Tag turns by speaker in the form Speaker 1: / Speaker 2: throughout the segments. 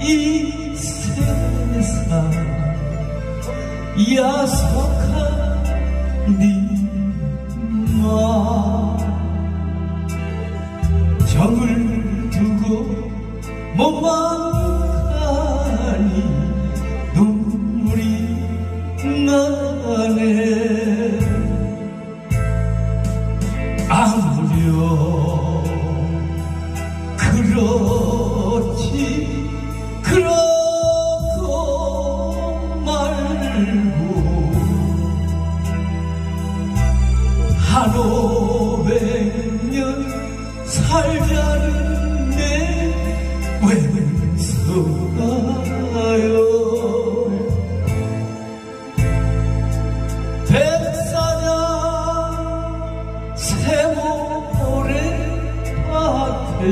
Speaker 1: 이 세상 야속한 네맘 정을 두고 못만 말고 한 오백년 살자는데 왜 서가요? 백사장 세모래 밭에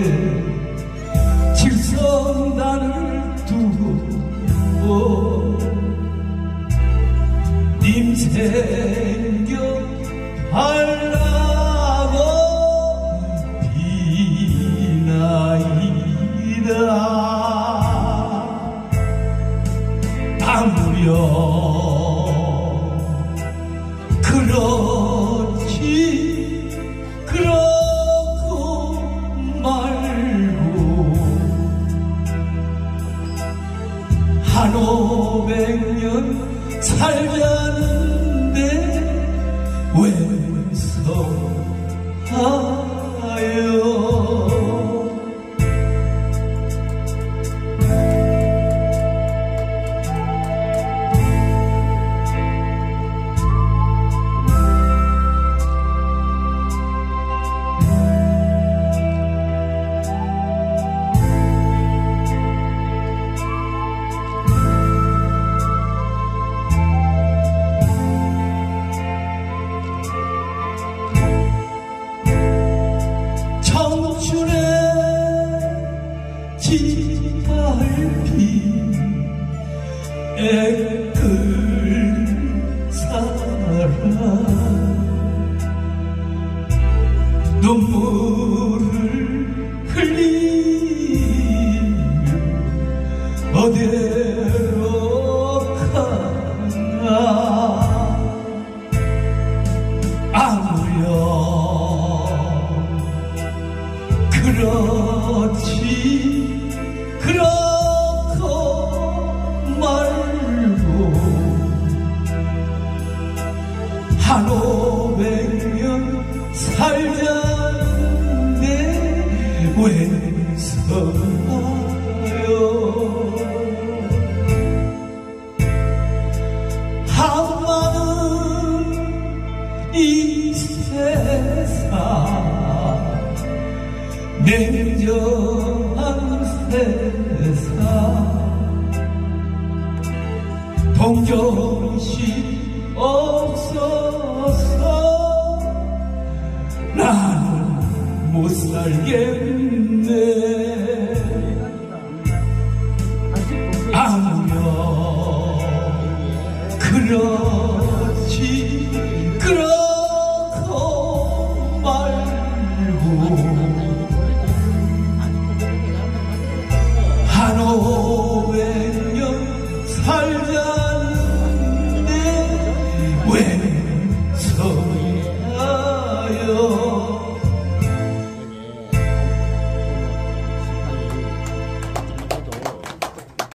Speaker 1: 님 생겨 달라고 비나이다. 아무려 그렇지 그렇고 말고 한 오백년 살자는데 왜 서하요 짓밟히 애끌 사랑 눈물을 흘리며 어디로 가나? 아무려 그렇지 한 오백 년 살자는데 왜 서요 한마는 이 세상 냉정한 세상. 동정심 나는